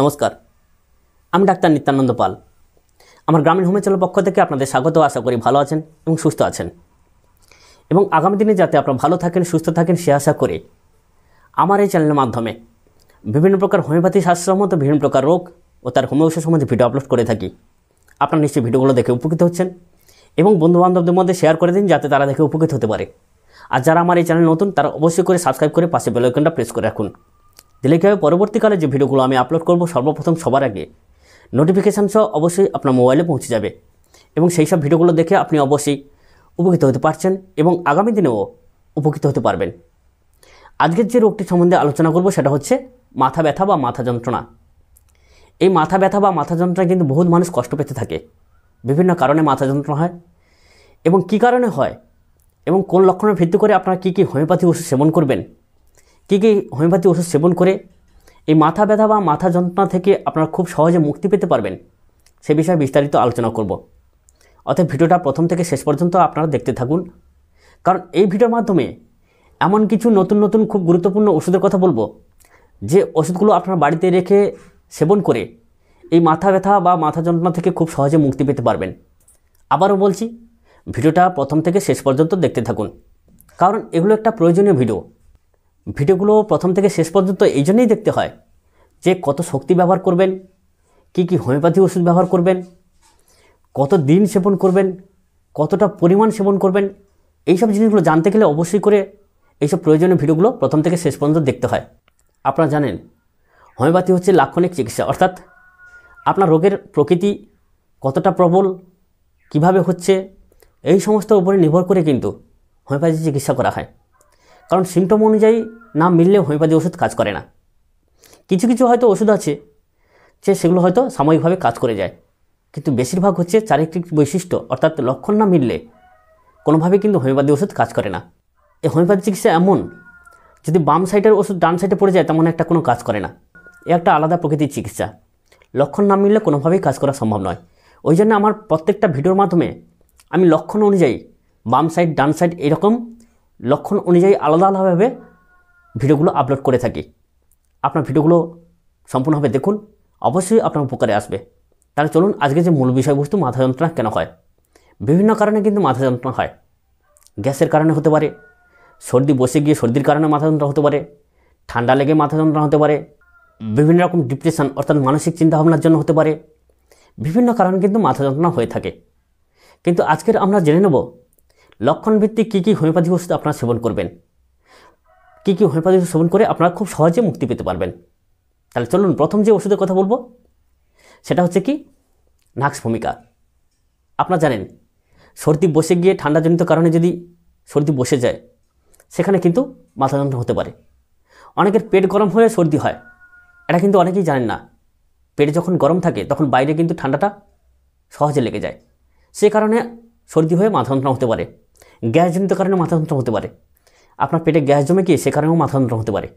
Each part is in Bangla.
নমস্কার। আমি ডাক্তার নিত্যানন্দ পাল। আমার গ্রামীণ হোমিওপ্যাথির পক্ষ থেকে আপনাদের স্বাগত, আশা করি ভালো আছেন এবং সুস্থ আছেন। এবং আগামী দিনে যাতে আপনারা ভালো থাকেন, সুস্থ থাকেন, সে আশা করে আমার এই চ্যানেলের মাধ্যমে বিভিন্ন প্রকার হোমিওপ্যাথি শাস্ত্রমতো বিভিন্ন প্রকার রোগ ও তার হোমিওপ্যাথি সম্বন্ধে ভিডিও আপলোড করে থাকি। আপনারা নিশ্চয়ই ভিডিওগুলো দেখে উপকৃত হচ্ছেন এবং বন্ধুবান্ধবদের মধ্যে শেয়ার করে দিন যাতে তারা দেখে উপকৃত হতে পারে। আর যারা আমার এই চ্যানেল নতুন, তারা অবশ্যই করে সাবস্ক্রাইব করে পাশে বেলাইকনটা প্রেস করে রাখুন। দিলে কী হবে? পরবর্তীকালে যে ভিডিওগুলো আমি আপলোড করব, সর্বপ্রথম সবার আগে নোটিফিকেশান সহ অবশ্যই আপনার মোবাইলে পৌঁছে যাবে। এবং সেই সব ভিডিওগুলো দেখে আপনি অবশ্যই উপকৃত হতে পারছেন এবং আগামী দিনেও উপকৃত হতে পারবেন। আজকের যে রোগটি সম্বন্ধে আলোচনা করব, সেটা হচ্ছে মাথা ব্যথা বা মাথা যন্ত্রণা। এই মাথা ব্যথা বা মাথা যন্ত্রণায় কিন্তু বহুত মানুষ কষ্ট পেতে থাকে। বিভিন্ন কারণে মাথা যন্ত্রণা হয়। এবং কী কারণে হয়? এবং কোন লক্ষণের ভিত্তি করে আপনারা কী কী হোমিওপ্যাথি ওষুধ সেবন করবেন? কী কী হোমিওপ্যাথি ওষুধ সেবন করে এই মাথা ব্যথা বা মাথা যন্ত্রণা থেকে আপনারা খুব সহজে মুক্তি পেতে পারবেন, সে বিষয়ে বিস্তারিত আলোচনা করব। অর্থাৎ ভিডিওটা প্রথম থেকে শেষ পর্যন্ত আপনারা দেখতে থাকুন। কারণ এই ভিডিওর মাধ্যমে এমন কিছু নতুন নতুন খুব গুরুত্বপূর্ণ ওষুধের কথা বলব, যে ওষুধগুলো আপনার বাড়িতে রেখে সেবন করে এই মাথা ব্যথা বা মাথা যন্ত্রণা থেকে খুব সহজে মুক্তি পেতে পারবেন। আবারও বলছি, ভিডিওটা প্রথম থেকে শেষ পর্যন্ত দেখতে থাকুন। কারণ এগুলো একটা প্রয়োজনীয় ভিডিও। ভিডিওগুলো প্রথম থেকে শেষ পর্যন্ত এই জন্যই দেখতে হয় যে কত শক্তি ব্যবহার করবেন, কি কি হোমিওপ্যাথি ওষুধ ব্যবহার করবেন, কত দিন সেবন করবেন, কতটা পরিমাণ সেবন করবেন, এইসব জিনিসগুলো জানতে গেলে অবশ্যই করে এইসব প্রয়োজনীয় ভিডিওগুলো প্রথম থেকে শেষ পর্যন্ত দেখতে হয়। আপনারা জানেন, হোমিওপ্যাথি হচ্ছে লাক্ষণিক চিকিৎসা, অর্থাৎ আপনার রোগের প্রকৃতি কতটা প্রবল, কীভাবে হচ্ছে, এই সমস্ত উপরে নির্ভর করে কিন্তু হোমিওপ্যাথি চিকিৎসা করা হয়। কারণ সিমটম অনুযায়ী না মিললে হোমিওপ্যাথি ওষুধ কাজ করে না। কিছু কিছু হয়তো ওষুধ আছে যে সেগুলো হয়তো সাময়িকভাবে কাজ করে যায়। কিন্তু বেশিরভাগ হচ্ছে চারিত্রিক বৈশিষ্ট্য, অর্থাৎ লক্ষণ না মিললে কোনোভাবেই কিন্তু হোমিওপ্যাথি ওষুধ কাজ করে না। এই হোমিওপ্যাথি চিকিৎসা এমন, যদি বাম সাইডের ওষুধ ডান সাইডে পড়ে যায় তেমন একটা কোনো কাজ করে না। এ একটা আলাদা প্রকৃতির চিকিৎসা। লক্ষণ না মিললে কোনোভাবেই কাজ করা সম্ভব নয়। ওই জন্য আমার প্রত্যেকটা ভিডিওর মাধ্যমে আমি লক্ষণ অনুযায়ী বাম সাইড ডান সাইড এরকম লক্ষণ অনুযায়ী আলাদা আলাদাভাবে ভিডিওগুলো আপলোড করে থাকি। আপনার ভিডিওগুলো সম্পূর্ণভাবে দেখুন, অবশ্যই আপনার উপকারে আসবে। তাহলে চলুন আজকে যে মূল বিষয়বস্তু মাথা যন্ত্রণা কেন হয়? বিভিন্ন কারণে কিন্তু মাথা যন্ত্রণা হয়। গ্যাসের কারণে হতে পারে, সর্দি বসে গিয়ে সর্দির কারণে মাথা যন্ত্রণা হতে পারে, ঠান্ডা লেগে মাথা যন্ত্রণা হতে পারে, বিভিন্ন রকম ডিপ্রেশন অর্থাৎ মানসিক চিন্তাভাবনার জন্য হতে পারে, বিভিন্ন কারণে কিন্তু মাথা যন্ত্রণা হয়ে থাকে। কিন্তু আজকের আমরা জেনে নেব লক্ষণভিত্তিক কী কী হোমিওপ্যাথি ওষুধ আপনারা সেবন করবেন? কী কী হোমিওপ্যাথি ওষুধ সেবন করে আপনারা খুব সহজে মুক্তি পেতে পারবেন। তাহলে চলুন প্রথম যে ওষুধের কথা বলব, সেটা হচ্ছে কি? নাক্স ভূমিকা। আপনারা জানেন, সর্দি বসে গিয়ে ঠান্ডাজনিত কারণে যদি সর্দি বসে যায়, সেখানে কিন্তু মাথা যন্ত্রণা হতে পারে। অনেকের পেট গরম হলে সর্দি হয়। এটা কিন্তু অনেকেই জানেন না। পেটে যখন গরম থাকে, তখন বাইরে কিন্তু ঠান্ডাটা সহজে লেগে যায়। সে কারণে সর্দি হয়ে মাথা যন্ত্রণা হতে পারে। গ্যাসজনিত কারণে মাথা যন্ত্রণা হতে পারে। আপনার পেটে গ্যাস জমে গিয়ে সে কারণেও মাথা যন্ত্রণা হতে পারে।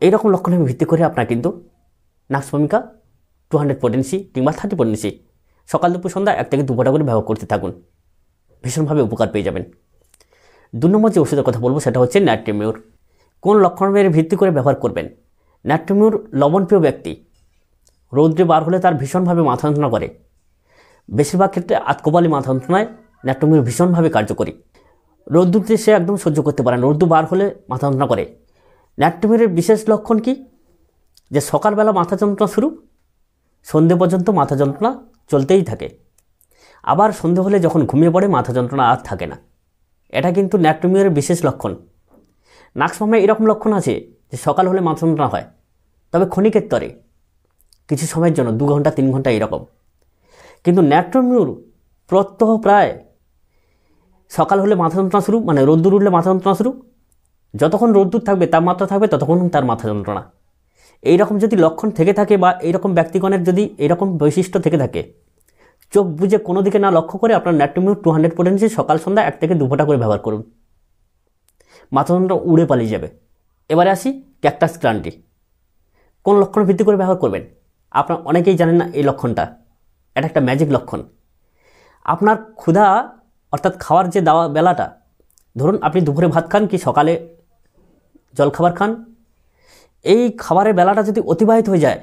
এইরকম লক্ষণের ভিত্তি করে আপনার কিন্তু নাক্স ভূমিকা টু হান্ড্রেড পটেন্সি কিংবা থার্টি পটেন্সি সকাল দুপুর সন্ধ্যা এক থেকে দুপুরটা করে ব্যবহার করতে থাকুন। ভীষণভাবে উপকার পেয়ে যাবেন। দু নম্বর যে ওষুধের কথা বলব সেটা হচ্ছে ন্যাট্রিমিউর কোন লক্ষণের ভিত্তি করে ব্যবহার করবেন? ন্যাট্রিমিউর লবণপ্রিয় ব্যক্তি। রৌদ্রে বার হলে তার ভীষণভাবে মাথা যন্ত্রণা করে। বেশিরভাগ ক্ষেত্রে আতকোবালি মাথা যন্ত্রণায় ন্যাট্রিমিউর ভীষণভাবে কার্যকরী। রৌদ্রুতে সে একদম সহ্য করতে পারে না রৌদ্র বার হলে মাথা যন্ত্রণা করে। ন্যাট্রিমিউরের বিশেষ লক্ষণ কি? যে সকালবেলা মাথা যন্ত্রণা শুরু, সন্ধে পর্যন্ত মাথা যন্ত্রণা চলতেই থাকে। আবার সন্ধে হলে যখন ঘুমিয়ে পড়ে, মাথা যন্ত্রণা আর থাকে না। এটা কিন্তু ন্যাট্রোমিয়ারের বিশেষ লক্ষণ। নাক্সমামে এরকম লক্ষণ আছে যে সকাল হলে মাথা যন্ত্রণা হয়, তবে ক্ষণিকের তরে কিছু সময়ের জন্য, দু ঘণ্টা, তিন ঘণ্টা এরকম। কিন্তু ন্যাট্রোমিউর প্রত্যহ প্রায় সকাল হলে মাথা যন্ত্রণা শুরু মানে রোদ্দুর উঠলে মাথা যন্ত্রণা শুরু। যতক্ষণ রোদ্দুর থাকবে তাপমাত্রা থাকবে, ততক্ষণ তার মাথা যন্ত্রণা। এইরকম যদি লক্ষণ থেকে থাকে বা এইরকম ব্যক্তিগণের যদি এইরকম বৈশিষ্ট্য থেকে থাকে, চোখ বুঝে কোনো দিকে না লক্ষ্য করে আপনার ন্যাট্রোমিউ টু হান্ড্রেড পোটেন্সি সকাল সন্ধ্যা এক থেকে দু ফোঁটা করে ব্যবহার করুন। মাথা যন্ত্রণা উড়ে পালিয়ে যাবে। এবারে আসি ক্যাকটাস ক্রান্তি কোন লক্ষণ ভিত্তি করে ব্যবহার করবেন? আপনার অনেকেই জানেন না এই লক্ষণটা। এটা একটা ম্যাজিক লক্ষণ। আপনার ক্ষুধা অর্থাৎ খাওয়ার যে দাওয়া বেলাটা, ধরুন আপনি দুপুরে ভাত খান কি সকালে জলখাবার খান? এই খাবারের বেলাটা যদি অতিবাহিত হয়ে যায়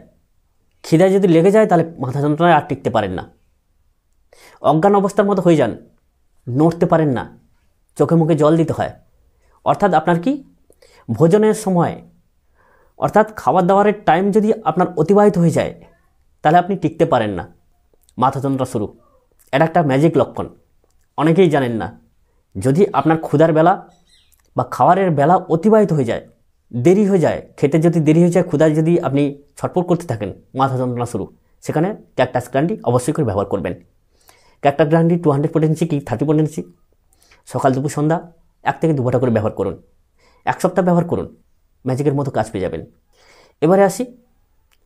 খিদায় যদি লেগে যায়, তাহলে মাথা যন্ত্রণায় আর টিকতে পারেন না। অজ্ঞান অবস্থার মতো হয়ে যান, নড়তে পারেন না, চোখে মুখে জল দিতে হয়। অর্থাৎ আপনার কি? ভোজনের সময়, অর্থাৎ খাবার দাবারের টাইম যদি আপনার অতিবাহিত হয়ে যায়, তাহলে আপনি টিকতে পারেন না। মাথা যন্ত্রণা শুরু। এটা একটা ম্যাজিক লক্ষণ। অনেকেই জানেন না। যদি আপনার ক্ষুধার বেলা বা খাবারের বেলা অতিবাহিত হয়ে যায়, দেরি হয়ে যায়, খেতে যদি দেরি হয়ে যায়, ক্ষুধায় যদি আপনি ছটপট করতে থাকেন, মাথা যন্ত্রণা শুরু, সেখানে ক্যাকটাস গ্রান্ডি অবশ্যই করে ব্যবহার করবেন। ক্যাকটাস গ্রান্ডি টু হান্ড্রেড পোটেন্সি কি? থার্টি পোটেন্সি সকাল, দুপুর, সন্ধ্যা, এক থেকে দু ঘণ্টা করে ব্যবহার করুন। এক সপ্তাহ ব্যবহার করুন। ম্যাজিকের মতো কাজ পেয়ে যাবেন। এবারে আসি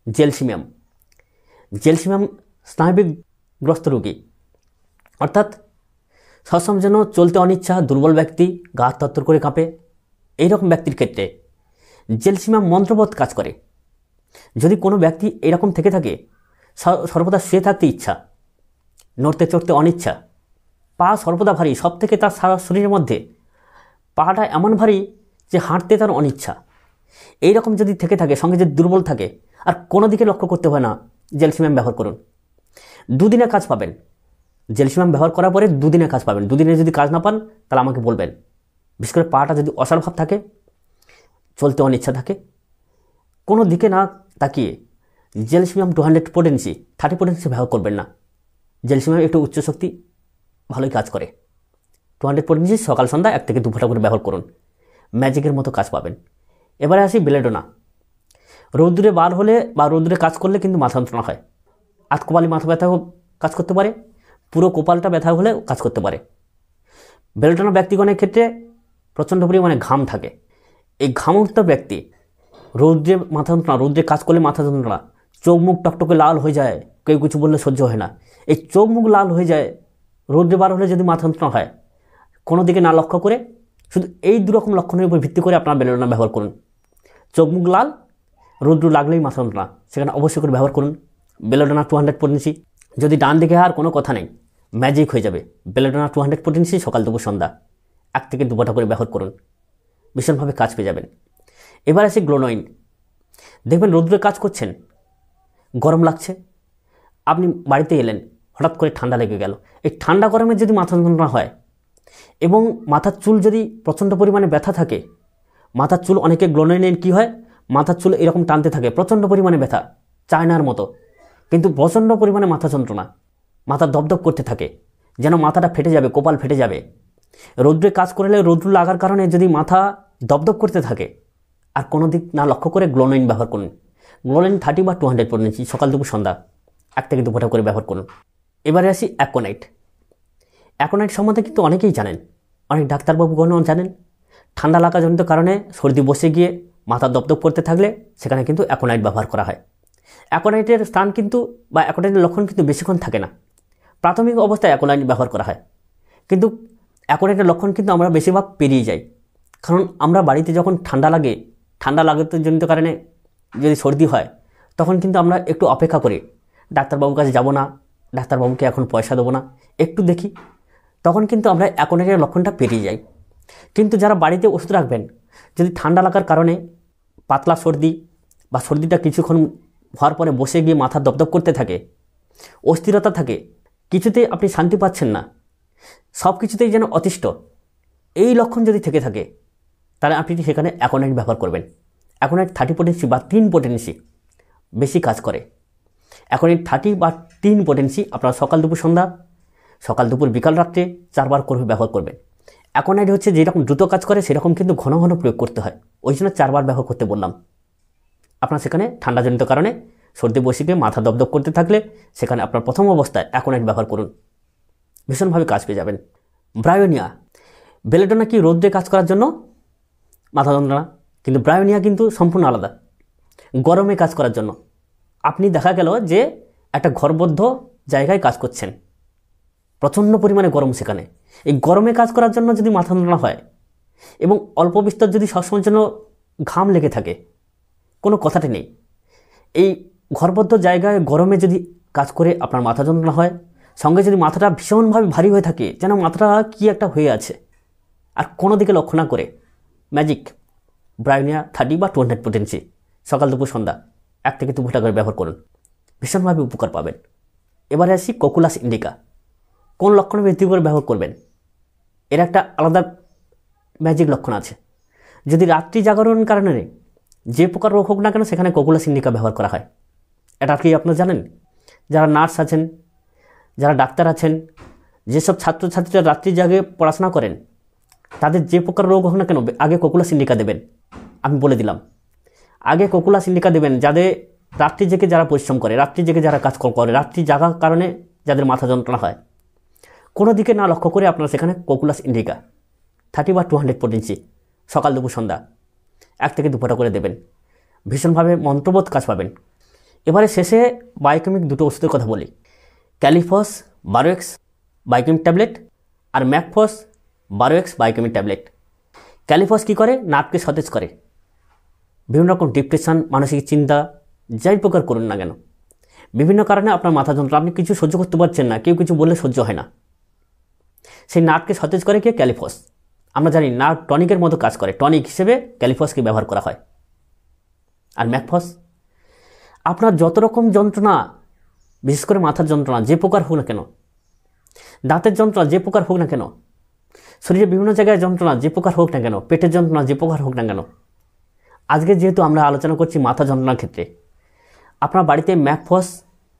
জেলসিমিয়াম। জেলসিমিয়াম স্নায়বিকগ্রস্ত রোগী। অর্থাৎ সবসময় যেন চলতে অনিচ্ছা, দুর্বল ব্যক্তি, গা তত্তর করে কাঁপে। এইরকম ব্যক্তির ক্ষেত্রে জেলসিমাম মন্ত্রবোধ কাজ করে। যদি কোনো ব্যক্তি এরকম থেকে থাকে সর্বদা শুয়ে থাকতে ইচ্ছা, নড়তে চড়তে অনিচ্ছা, পা সর্বদা ভারী সব থেকে তার সারা শরীরের মধ্যে পাটা এমন ভারী যে হাঁটতে তার অনিচ্ছা। এই রকম যদি থেকে থাকে, সঙ্গে যদি দুর্বল থাকে, আর কোনো দিকে লক্ষ্য করতে হয় না জেলসিমাম ব্যবহার করুন। দুদিনে কাজ পাবেন। জেলসিমাম ব্যবহার করার পরে দুদিনে কাজ পাবেন। দুদিনে যদি কাজ না পান, তাহলে আমাকে বলবেন। বিশেষ করে পাটা যদি অসারভাব থাকে, চলতে অনিচ্ছা থাকে, কোনো দিকে না তাকিয়ে gelsemium two hundred potency thirty potency ব্যবহার করবেন না। জেলসিমাম একটু উচ্চ শক্তি, ভালোই কাজ করে। টু হান্ড্রেড পোটেন্সি সকাল, সন্ধ্যা এক থেকে দু ঘণ্টা করে ব্যবহার করুন। ম্যাজিকের মতো কাজ পাবেন। এবারে আসি বেলেডোনা। রৌদ্রে বার হলে বা রৌদ্রে কাজ করলে কিন্তু মাথা যন্ত্রণা হয়। আতকোপালি মাথা ব্যথাও কাজ করতে পারে। পুরো কপালটা ব্যথা হলে কাজ করতে পারে। বেলটানো ব্যক্তিগণের ক্ষেত্রে প্রচণ্ড পরিমাণে ঘাম থাকে। এই ঘামুক্ত ব্যক্তি রৌদ্রে মাথা যন্ত্রণা, রৌদ্রে কাজ করলে মাথা যন্ত্রণা, চোখ মুখ টকটকে লাল হয়ে যায়, কেউ কিছু বললে সহ্য হয় না। এই চোখ মুখ লাল হয়ে যায়, রৌদ্রে বার হলে যদি মাথা যন্ত্রণা হয়, কোনো দিকে না লক্ষ্য করে, শুধু এই দুরকম লক্ষণের উপর ভিত্তি করে আপনার বেলডোনা ব্যবহার করুন। চোখ মুখ লাল, রৌদ্র লাগলেই মাথা যন্ত্রণা, সেখানে অবশ্যই করে ব্যবহার করুন। বেলোডোনা টু হান্ড্রেড পড়েছি যদি ডান দিকে আর কোনো কথা নেই। ম্যাজিক হয়ে যাবে। বেলোডোনা টু হান্ড্রেড পটেন্সি সকাল দুপুর সন্ধ্যা। এক থেকে দু করে ব্যবহার করুন। ভীষণভাবে কাজ পেয়ে যাবেন। এবার আসি গ্লোনোইন দেখবেন রৌদ্রে কাজ করছেন। গরম লাগছে। আপনি বাড়িতে এলেন। হঠাৎ করে ঠান্ডা লেগে গেল। এই ঠান্ডা গরমে যদি মাথা যন্ত্রণা হয় এবং মাথার চুল যদি প্রচণ্ড পরিমাণে ব্যথা থাকে, মাথার চুল অনেকে গ্লোনোইনের কী হয়? মাথার চুল এরকম টানতে থাকে, প্রচণ্ড পরিমাণে ব্যথা, চায়নার মতো। কিন্তু প্রচণ্ড পরিমাণে মাথা যন্ত্রণা। মাথা দপদপ করতে থাকে। যেন মাথাটা ফেটে যাবে, কপাল ফেটে যাবে। রৌদ্রে কাজ করলে রৌদ্র লাগার কারণে যদি মাথা দপদপ করতে থাকে, আর কোনো দিক না লক্ষ্য করে গ্লোনাইন ব্যবহার করুন। গ্লোনাইন থার্টি বা টু হান্ড্রেড নিচ্ছি, সকাল দুপুর সন্ধ্যা। এক থেকে দুপুরটা করে ব্যবহার করুন। এবারে আসি অ্যাকোনাইট। অ্যাকোনাইট সম্বন্ধে কিন্তু অনেকেই জানেন, অনেক ডাক্তারবাবুগণও জানেন। ঠান্ডা লাগাজনিত কারণে সর্দি বসে গিয়ে মাথা দপদপ করতে থাকলে সেখানে কিন্তু অ্যাকোনাইট ব্যবহার করা হয়। অ্যাকোনাইটের স্থান কিন্তু বা অ্যাকোনাইটের লক্ষণ কিন্তু বেশিক্ষণ থাকে না। প্রাথমিক অবস্থায় অ্যাকোলাইন ব্যবহার করা হয়। কিন্তু অ্যাকোনাইটের লক্ষণ কিন্তু আমরা বেশিরভাগ পেরিয়ে যাই। কারণ আমরা বাড়িতে যখন ঠান্ডা লাগে, ঠান্ডা লাগাতে জনিত কারণে যদি সর্দি হয়, তখন কিন্তু আমরা একটু অপেক্ষা করি, ডাক্তারবাবুর কাছে যাব না, ডাক্তারবাবুকে এখন পয়সা দেবো না, একটু দেখি। তখন কিন্তু আমরা অ্যাকোনাইটের লক্ষণটা পেরিয়ে যাই। কিন্তু যারা বাড়িতে ওষুধ রাখবেন, যদি ঠান্ডা লাগার কারণে পাতলা সর্দি বা সর্দিটা কিছুক্ষণ হওয়ার পরে বসে গিয়ে মাথা দপদপ করতে থাকে, অস্থিরতা থাকে কিছুতেই আপনি শান্তি পাচ্ছেন না। সব কিছুতেই যেন অতিষ্ঠ। এই লক্ষণ যদি থেকে থাকে, তাহলে আপনি সেখানে অ্যাকোনাইট ব্যবহার করবেন। অ্যাকোনাইট থার্টি পোটেন্সি বা তিন পোটেন্সি বেশি কাজ করে। অ্যাকোনাইট থার্টি বা তিন পোটেন্সি আপনারা সকাল দুপুর সন্ধ্যা, সকাল দুপুর বিকাল রাত্রে চারবার করে ব্যবহার করবেন। অ্যাকোনাইট হচ্ছে যেরকম দ্রুত কাজ করে, সেরকম কিন্তু ঘন ঘন প্রয়োগ করতে হয়। ওই জন্য চারবার ব্যবহার করতে বললাম। আপনার সেখানে ঠান্ডাজনিত কারণে সর্দি বসিকে মাথা দপদপ করতে থাকলে সেখানে আপনার প্রথম অবস্থায় অ্যাকোনাইট ব্যবহার করুন। ভীষণভাবে কাজ পেয়ে যাবেন। ব্রায়োনিয়া, বেলেডোনা কি রোদ্রে কাজ করার জন্য? মাথা যন্ত্রণা। কিন্তু ব্রায়োনিয়া কিন্তু সম্পূর্ণ আলাদা। গরমে কাজ করার জন্য। আপনি দেখা গেল যে একটা ঘরবদ্ধ জায়গায় কাজ করছেন। প্রচণ্ড পরিমাণে গরম সেখানে। এই গরমে কাজ করার জন্য যদি মাথা যন্ত্রণা হয় এবং অল্প বিস্তর যদি সবসময়ের জন্য ঘাম লেগে থাকে, কোনো কথাটি নেই। এই ঘরবদ্ধ জায়গায় গরমে যদি কাজ করে আপনার মাথা যন্ত্রণা হয়, সঙ্গে যদি মাথাটা ভীষণভাবে ভারী হয়ে থাকে, যেন মাথাটা কি একটা হয়ে আছে। আর কোনো দিকে লক্ষ্য না করে ম্যাজিক ব্রাইনিয়া থার্টি বা টু হান্ড্রেড পোটেন্সি সকাল দুপুর সন্ধ্যা, এক থেকে দু ঘণ্টা করে ব্যবহার করুন। ভীষণভাবে উপকার পাবেন। এবারে আসি কোকুলাস ইন্ডিকা কোন লক্ষণ ভিত্তি করে ব্যবহার করবেন? এর একটা আলাদা ম্যাজিক লক্ষণ আছে। যদি রাত্রি জাগরণের কারণে যে প্রকার রোগ হোক না কেন, সেখানে কোকুলাস ইন্ডিকা ব্যবহার করা হয়। এটা কি আপনারা জানেন? যারা নার্স আছেন, যারা ডাক্তার আছেন, যেসব ছাত্রছাত্রীরা রাত্রি জাগে পড়াশোনা করেন, তাদের যে প্রকার রোগ হোক না কেন, আগে কোকুলাস ইন্ডিকা দেবেন, আমি বলে দিলাম। আগে কোকুলাস ইন্ডিকা দেবেন যাদের রাত্রি জেগে যারা পরিশ্রম করে, রাত্রি জেগে যারা কাজ করে, রাত্রি জাগার কারণে যাদের মাথা যন্ত্রণা হয়। কোনো দিকে না লক্ষ্য করে আপনারা সেখানে কোকুলাস ইন্ডিকা থার্টি বা টু হান্ড্রেড পটেন্সি সকাল দুপুর সন্ধ্যা, এক থেকে দুপুরটা করে দেবেন। ভীষণভাবে মন্ত্রবোধ কাজ পাবেন। এবারে শেষে বায়োকেমিক দুটো ওষুধের কথা বলি। ক্যালিফস, বারোএক্স বায়োকেমিক ট্যাবলেট আর ম্যাকফস, বারোএক্স বায়োকেমিক ট্যাবলেট। ক্যালিফস কী করে? নার্ভকে সতেজ করে। বিভিন্ন রকম ডিপ্রেশন, মানসিক চিন্তা যাই প্রকার করুন না কেন। বিভিন্ন কারণে আপনার মাথা যন্ত্রণা, আপনি কিছু সহ্য করতে পারছেন না, কেউ কিছু বললে সহ্য হয় না। সেই নার্ভকে সতেজ করে কে? ক্যালিফস। আমরা জানি নার্ভ টনিকের মতো কাজ করে। টনিক হিসেবে ক্যালিফসকে ব্যবহার করা হয়। আর ম্যাকফস? আপনার যত রকম যন্ত্রণা, বিশেষ করে মাথার যন্ত্রণা, যে প্রকার হোক না কেন, দাঁতের যন্ত্রণা যে প্রকার হোক না কেন শরীরে বিভিন্ন জায়গায় যন্ত্রণা যে প্রকার হোক না কেন, পেটের যন্ত্রণা যে প্রকার হোক না কেন, আজকে যেহেতু আমরা আলোচনা করছি মাথা যন্ত্রণার ক্ষেত্রে, আপনার বাড়িতে ম্যাকফস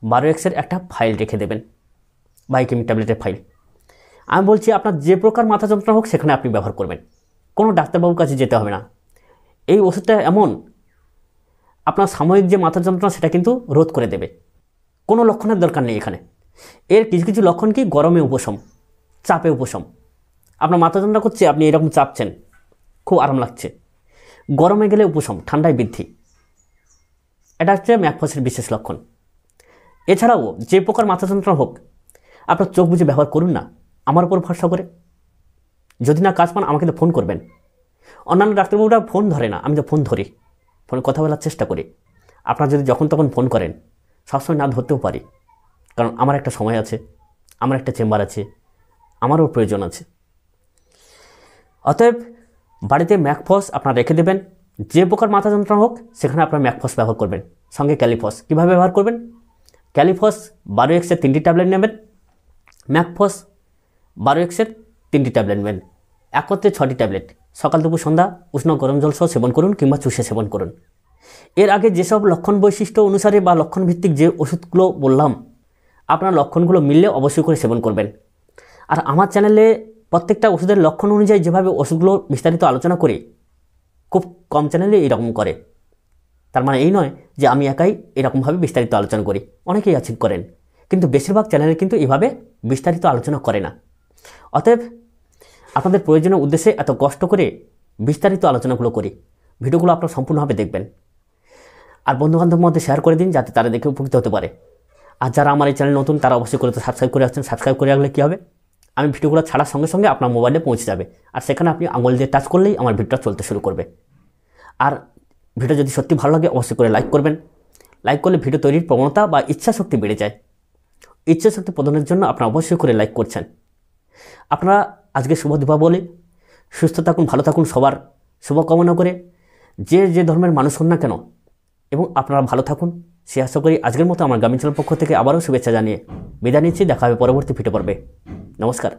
বারো এক্সের একটা ফাইল রেখে দেবেন, বায়োকেমিক ট্যাবলেটের ফাইল। আমি বলছি আপনার যে প্রকার মাথা যন্ত্রণা হোক, সেখানে আপনি ব্যবহার করবেন। কোনো ডাক্তারবাবুর কাছে যেতে হবে না। এই ওষুধটা এমন আপনার সাময়িক যে মাথা যন্ত্রণা, সেটা কিন্তু রোধ করে দেবে। কোনো লক্ষণের দরকার নেই এখানে। এর কিছু কিছু লক্ষণ কি? গরমে উপশম, চাপে উপশম। আপনার মাথা যন্ত্রণা করছে, আপনি এরকম চাপছেন, খুব আরাম লাগছে। গরমে গেলে উপশম, ঠান্ডায় বৃদ্ধি। এটা হচ্ছে ম্যাকফসের বিশেষ লক্ষণ। এছাড়াও যে প্রকার মাথা যন্ত্রণা হোক, আপনার চোখ বুঝে ব্যবহার করুন না, আমার উপর ভরসা করে। যদি না কাজ পান, আমাকে তো ফোন করবেন। অন্যান্য ডাক্তারবাবুরা ফোন ধরে না, আমি তো ফোন ধরি। ফোনে কথা বলার চেষ্টা করি। আপনারা যদি যখন তখন ফোন করেন, সবসময় না ধরতেও পারি। কারণ আমার একটা সময় আছে, আমার একটা চেম্বার আছে, আমারও প্রয়োজন আছে। অতএব বাড়িতে ম্যাকফস আপনারা রেখে দেবেন, যে প্রকার মাথা যন্ত্রণা হোক, সেখানে আপনার ম্যাকফস ব্যবহার করবেন। সঙ্গে ক্যালিফস, কীভাবে ব্যবহার করবেন? ক্যালিফস বারো এক্সের তিনটি ট্যাবলেট নেবেন, ম্যাকফস বারো এক্সের তিনটি ট্যাবলেট নেবেন। একত্রে ছটি ট্যাবলেট, সকাল দুপুর সন্ধ্যা উষ্ণ গরম জল সহ সেবন করুন কিংবা চুষে সেবন করুন। এর আগে যেসব লক্ষণ বৈশিষ্ট্য অনুসারে বা লক্ষণ ভিত্তিক যে ওষুধগুলো বললাম, আপনার লক্ষণগুলো মিললে অবশ্যই করে সেবন করবেন। আর আমার চ্যানেলে প্রত্যেকটা ওষুধের লক্ষণ অনুযায়ী যেভাবে ওষুধগুলো বিস্তারিত আলোচনা করি, খুব কম চ্যানেলে এরকম করে। তার মানে এই নয় যে আমি একাই এরকমভাবে বিস্তারিত আলোচনা করি, অনেকেই আছেন করেন। কিন্তু বেশিরভাগ চ্যানেলে কিন্তু এভাবে বিস্তারিত আলোচনা করে না। অতএব আপনাদের প্রয়োজনীয় উদ্দেশ্যে এত কষ্ট করে বিস্তারিত আলোচনাগুলো করি। ভিডিওগুলো আপনারা সম্পূর্ণভাবে দেখবেন। আর বন্ধুবান্ধবের মধ্যে শেয়ার করে দিন যাতে তারা দেখে উপকৃত হতে পারে। আর যারা আমার এই চ্যানেল নতুন, তারা অবশ্যই করে সাবস্ক্রাইব করে আসছেন। সাবস্ক্রাইব করে রাখলে কী হবে? আমি ভিডিওগুলো ছাড়ার সঙ্গে সঙ্গে আপনার মোবাইলে পৌঁছে যাবে। আর সেখানে আপনি আঙুল দিয়ে টাচ করলেই আমার ভিডিওটা চলতে শুরু করবে। আর ভিডিও যদি সত্যি ভালো লাগে, অবশ্যই করে লাইক করবেন। লাইক করলে ভিডিও তৈরির প্রবণতা বা ইচ্ছা শক্তি বেড়ে যায়। ইচ্ছা শক্তি প্রদানের জন্য আপনারা অবশ্যই করে লাইক করছেন। আপনারা আজকে শুভ দীপাবলি সুস্থ থাকুন, ভালো থাকুন সবার। শুভকামনা করে যে যে ধর্মের মানুষ হন না কেন, এবং আপনারা ভালো থাকুন। সে আশা করি আজকের মতো আমার গ্রামীণ পক্ষ থেকে আবারও শুভেচ্ছা জানিয়ে বিদায় নিচ্ছি। দেখা হবে পরবর্তী ফিটে পড়বে নমস্কার।